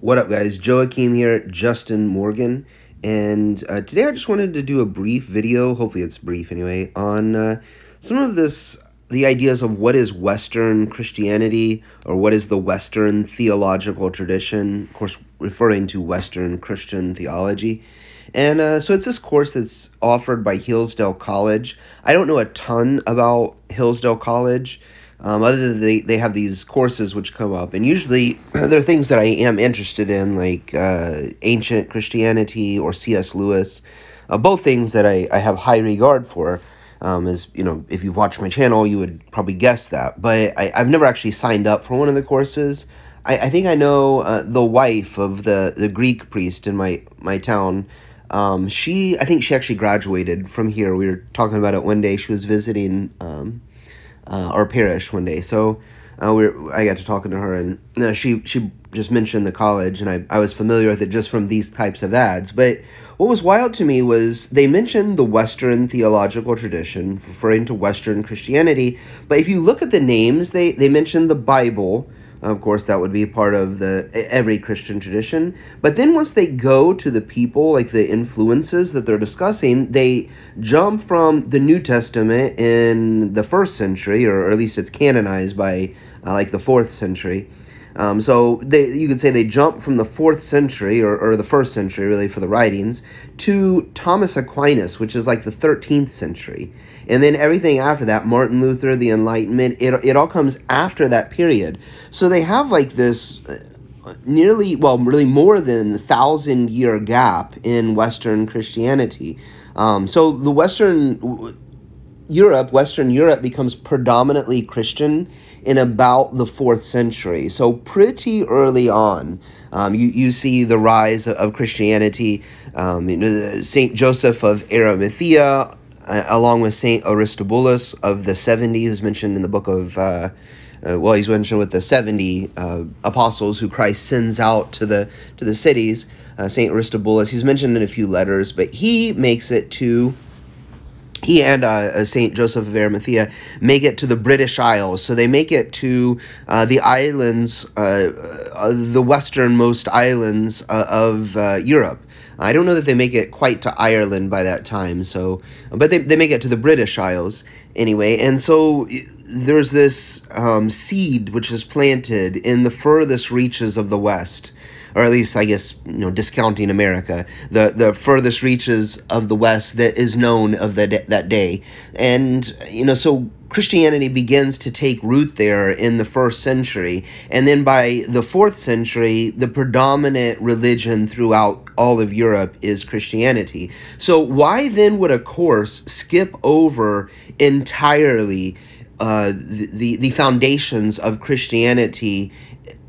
What up, guys? Joachim here, Justin Morgan, and uh, today I just wanted to do a brief video, hopefully it's brief anyway, on uh, some of this, the ideas of what is Western Christianity, or what is the Western theological tradition, of course, referring to Western Christian theology. And uh, so it's this course that's offered by Hillsdale College. I don't know a ton about Hillsdale College. Um, other than they, they have these courses which come up, and usually there are things that I am interested in, like uh, ancient Christianity or C.S. Lewis, uh, both things that I, I have high regard for. Um, as you know, if you've watched my channel, you would probably guess that. But I, I've never actually signed up for one of the courses. I, I think I know uh, the wife of the, the Greek priest in my, my town. Um, she, I think she actually graduated from here. We were talking about it one day. She was visiting um, uh, our parish one day. So uh, we I got to talking to her, and she she just mentioned the college, and I, I was familiar with it just from these types of ads. But what was wild to me was they mentioned the Western theological tradition, referring to Western Christianity. But if you look at the names, they they mentioned the Bible. Of course, that would be part of the every Christian tradition. But then once they go to the people, like the influences that they're discussing, they jump from the New Testament in the first century, or, at least it's canonized by uh, like the fourth century. Um, so they, you could say they jump from the fourth century, or, or the first century really for the writings, to Thomas Aquinas, which is like the 13th century. And then everything after that, Martin Luther, the Enlightenment, it, it all comes after that period. So they have like this uh, nearly, well, really more than thousand year gap in Western Christianity. Um, so the Western Europe, Western Europe becomes predominantly Christian in about the fourth century. So pretty early on, um, you, you see the rise of, Christianity. Um, you know, Saint Joseph of Arimathea, uh, along with Saint Aristobulus of the seventy, who's mentioned in the book of. Uh, uh, well, he's mentioned with the seventy uh, apostles who Christ sends out to the to the cities. Uh, Saint Aristobulus, he's mentioned in a few letters, but he makes it to he and uh, uh, Saint Joseph of Arimathea make it to the British Isles. So they make it to uh, the islands, uh, uh the westernmost islands uh, of Europe. I don't know that they make it quite to Ireland by that time. So, but they they make it to the British Isles anyway. And so there's this um, seed which is planted in the furthest reaches of the West or at least I guess you know discounting America, the the furthest reaches of the West that is known of that that day, and you know so Christianity begins to take root there in the first century. And then by the fourth century, the predominant religion throughout all of Europe is Christianity. So, why then would a course skip over entirely uh, the, the foundations of Christianity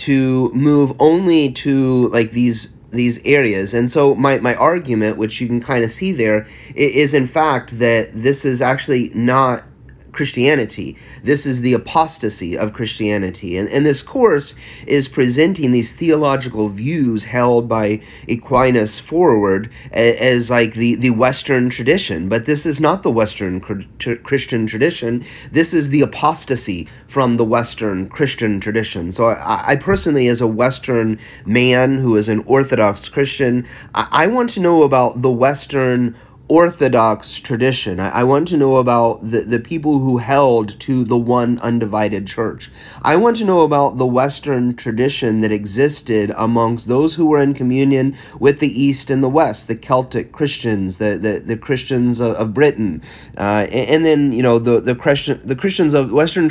to move only to like these these areas. And so my, my argument, which you can kind of see there, is in fact that this is actually not Christianity. This is the apostasy of Christianity. And, and this course is presenting these theological views held by Aquinas forward as, as like the, the Western tradition. But this is not the Western Christian tradition. This is the apostasy from the Western Christian tradition. So I, I personally, as a Western man who is an Orthodox Christian, I, I want to know about the Western Orthodox tradition. I, I, want to know about the, the people who held to the one undivided church. I want to know about the Western tradition that existed amongst those who were in communion with the East and the West, the Celtic Christians, the, the, the Christians of, of Britain, uh, and, and, then, you know, the, the, Christian, the Christians of Western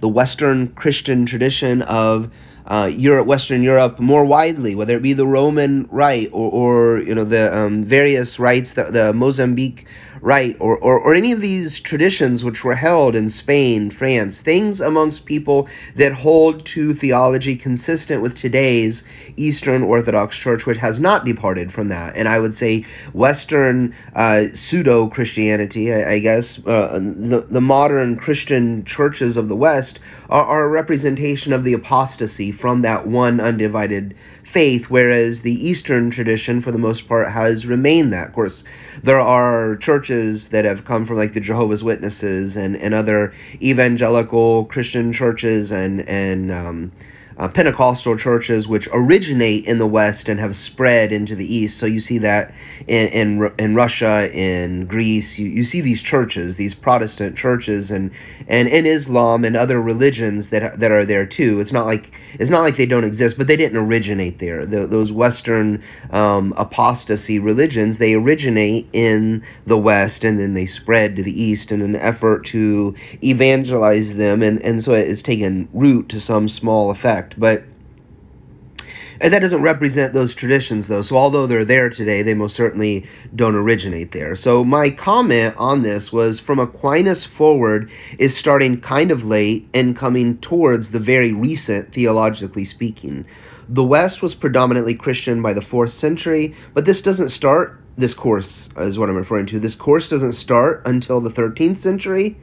the Western Christian tradition of uh, Europe, Western Europe more widely, whether it be the Roman Rite or, or you know the um, various rites, the, the Mozarabic Rite, or, or, or any of these traditions which were held in Spain, France, things amongst people that hold to theology consistent with today's Eastern Orthodox Church, which has not departed from that. And I would say Western uh, pseudo Christianity, I, I guess, uh, the, the modern Christian churches of the West are, are a representation of the apostasy from that one undivided faith, whereas the Eastern tradition, for the most part, has remained that. Of course, there are churches that have come from like the Jehovah's Witnesses and, and other evangelical Christian churches and, and um, uh, Pentecostal churches, which originate in the West and have spread into the East. So you see that in in, in Russia, in Greece, you, you see these churches, these Protestant churches, and and in Islam and other religions that that are there too. It's not like it's not like they don't exist, but they didn't originate there. The, those Western um, apostasy religions they originate in the West and then they spread to the East in an effort to evangelize them, and and so it's taken root to some small effect correct, but and that doesn't represent those traditions though. So although they're there today, they most certainly don't originate there. So my comment on this was from Aquinas forward is starting kind of late and coming towards the very recent theologically speaking. The West was predominantly Christian by the 4th century, but this doesn't start this course is what I'm referring to. This course doesn't start until the 13th century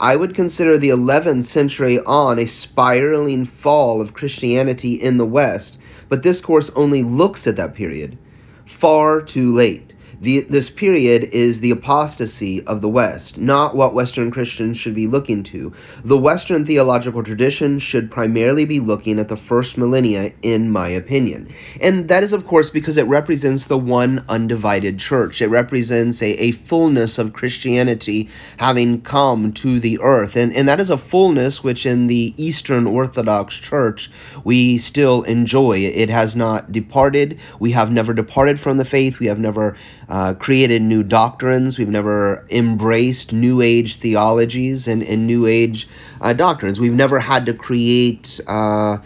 I would consider the 11th century on a spiraling fall of Christianity in the West, but this course only looks at that period. Far too late. The, this period is the apostasy of the West, not what Western Christians should be looking to. The Western theological tradition should primarily be looking at the first millennia, in my opinion. And that is, of course, because it represents the one undivided church. It represents a, a fullness of Christianity having come to the earth. And, and that is a fullness which in the Eastern Orthodox Church we still enjoy. It has not departed. We have never departed from the faith. We have never uh, created new doctrines. We've never embraced New Age theologies and, and New Age uh, doctrines. We've never had to create uh,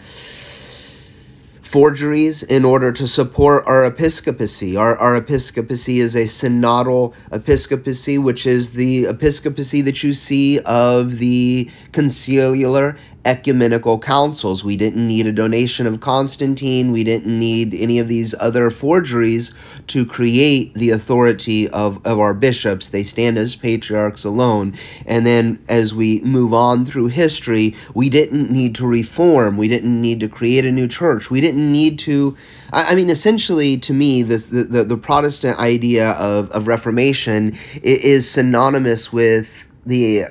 forgeries in order to support our episcopacy. Our, our episcopacy is a synodal episcopacy, which is the episcopacy that you see of the conciliar ecumenical councils. We didn't need a donation of Constantine. We didn't need any of these other forgeries to create the authority of, of our bishops. They stand as patriarchs alone. And then as we move on through history, we didn't need to reform. We didn't need to create a new church. We didn't need to. I, mean, essentially, to me, this the, the, the Protestant idea of, of Reformation is synonymous with the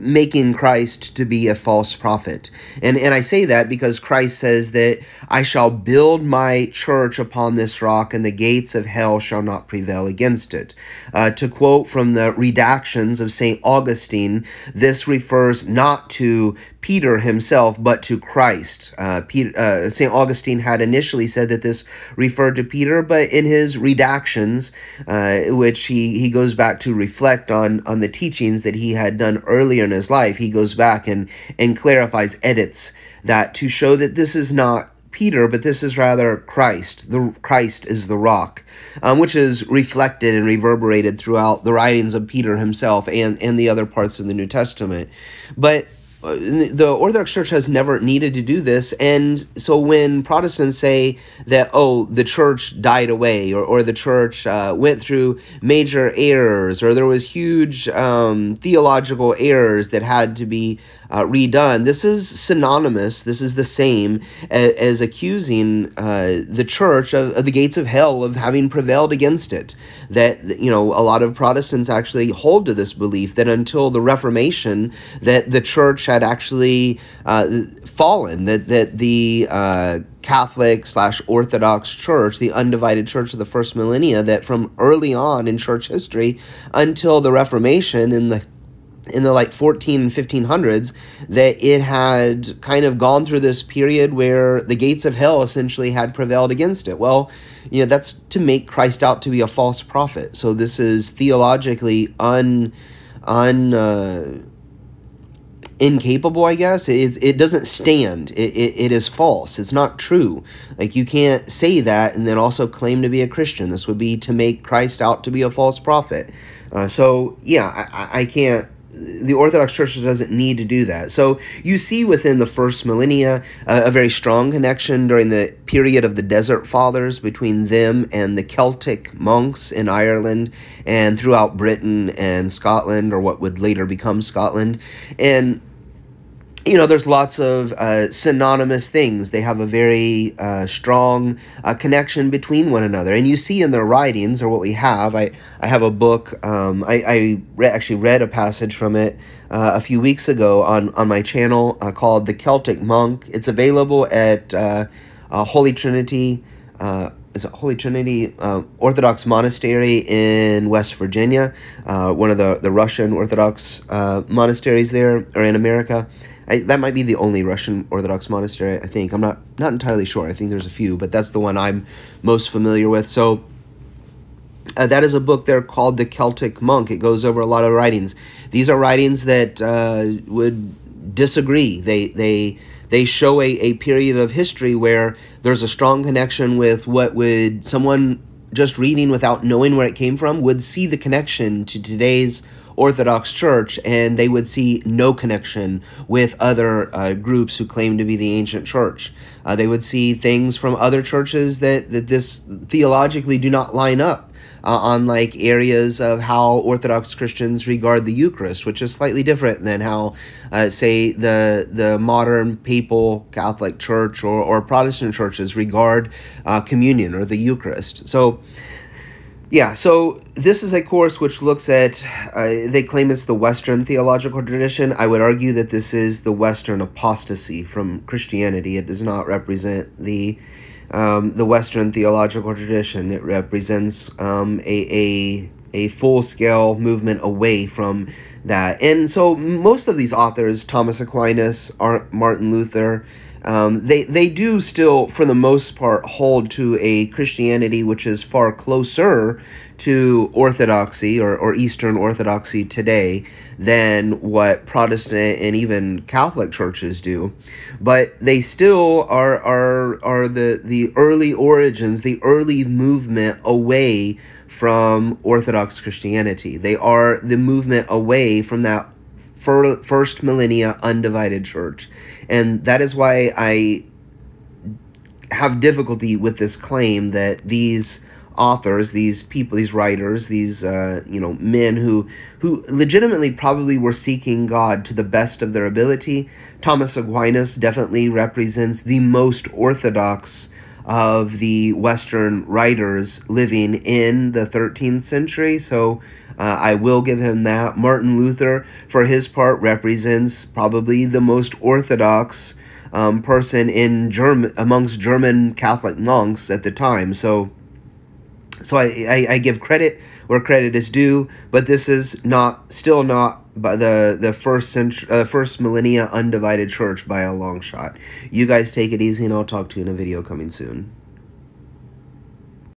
making Christ to be a false prophet. And and I say that because Christ says that I shall build my church upon this rock and the gates of hell shall not prevail against it. Uh, to quote from the redactions of St. Augustine, this refers not to Peter himself, but to Christ. Uh, Peter, uh, St. Augustine had initially said that this referred to Peter, but in his redactions, uh, which he, he goes back to reflect on, on the teachings that he had done earlier in his life, he goes back and, and clarifies, edits that to show that this is not Peter, but this is rather Christ. The Christ is the rock, um, which is reflected and reverberated throughout the writings of Peter himself and and the other parts of the New Testament. But the Orthodox Church has never needed to do this. And so when Protestants say that, oh, the church died away or, or the church uh, went through major errors or there was huge um, theological errors that had to be uh, redone. This is synonymous, this is the same as, as accusing uh, the church of, of, the gates of hell of having prevailed against it. That, you know, a lot of Protestants actually hold to this belief that until the Reformation, that the church had actually uh, fallen, that, that the uh, Catholic slash Orthodox Church, the undivided church of the first millennia, that from early on in church history until the Reformation in the in the like 14 and 1500s that it had kind of gone through this period where the gates of hell essentially had prevailed against it. Well, you know, that's to make Christ out to be a false prophet. So this is theologically un un uh, incapable, I guess. It, it doesn't stand. It, it, it is false. It's not true. Like, you can't say that and then also claim to be a Christian. This would be to make Christ out to be a false prophet. Uh, so, yeah, I, I can't the Orthodox Church doesn't need to do that. So you see within the first millennia a very strong connection during the period of the Desert Fathers between them and the Celtic monks in Ireland and throughout Britain and Scotland, or what would later become Scotland. And you know, there's lots of uh, synonymous things. They have a very uh, strong uh, connection between one another. And you see in their writings, or what we have, I, I have a book, um, I, I re- actually read a passage from it uh, a few weeks ago on, on my channel uh, called The Celtic Monk. It's available at uh, Holy Trinity. is it Holy Trinity Orthodox Monastery in West Virginia, one of the, the Russian Orthodox monasteries there, or in America. I, that might be the only Russian Orthodox monastery. I think I'm not not entirely sure. I think there's a few, but that's the one I'm most familiar with. So uh, that is a book there called The Celtic Monk. It goes over a lot of writings. These are writings that uh, would disagree. They they they show a, a period of history where there's a strong connection with what would someone just reading without knowing where it came from would see the connection to today's Orthodox Church, and they would see no connection with other uh, groups who claim to be the ancient church. Uh, they would see things from other churches that, that this theologically do not line up. Uh, on like areas of how Orthodox Christians regard the Eucharist, which is slightly different than how, uh, say, the the modern papal Catholic Church or, or Protestant churches regard uh, communion or the Eucharist. So yeah, so this is a course which looks at, uh, they claim it's the Western theological tradition. I would argue that this is the Western apostasy from Christianity. It does not represent the um, the Western theological tradition. It represents um, a, a, a full scale movement away from that. And so most of these authors, Thomas Aquinas, Martin Luther, um, they they do still, for the most part, hold to a Christianity which is far closer to Orthodoxy or, or Eastern Orthodoxy today than what Protestant and even Catholic churches do. But they still are are are the, the early origins, the early movement away from Orthodox Christianity. They are the movement away from that first millennia undivided church. And that is why I have difficulty with this claim that these authors, these people, these writers, these uh, you know men who who legitimately probably were seeking God to the best of their ability. Thomas Aquinas definitely represents the most orthodox of the Western writers living in the 13th century. So uh, I will give him that. Martin Luther, for his part, represents probably the most orthodox um, person in German amongst German Catholic monks at the time. So, so I, I, I give credit where credit is due, but this is not still not by the the first century, uh, first millennia undivided church by a long shot. You guys take it easy, and I'll talk to you in a video coming soon.